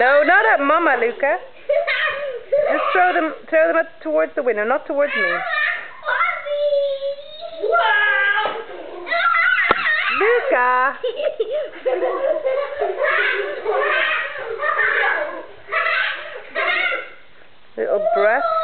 No, not at Mama, Luca. Just throw them, throw them towards the window, not towards me. Luca. Little breath.